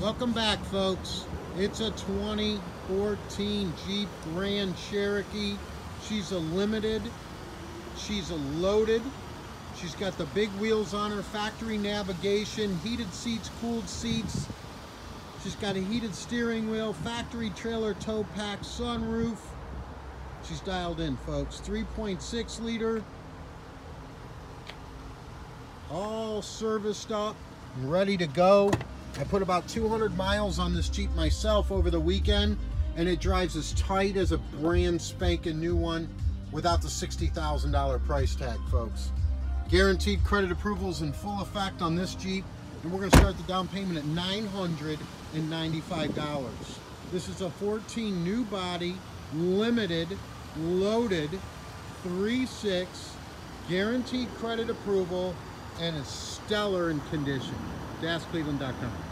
Welcome back, folks. It's a 2014 Jeep Grand Cherokee. She's a limited. She's a loaded. She's got the big wheels on her, factory navigation, heated seats, cooled seats. She's got a heated steering wheel, factory trailer tow pack, sunroof. She's dialed in, folks. 3.6 liter. All serviced up ready to go. I put about 200 miles on this Jeep myself over the weekend and it drives as tight as a brand spanking new one without the $60,000 price tag, folks. Guaranteed credit approvals in full effect on this Jeep and we're going to start the down payment at $995. This is a 14 new body, limited, loaded, 3.6, guaranteed credit approval, and is stellar in condition. DasCleveland.com.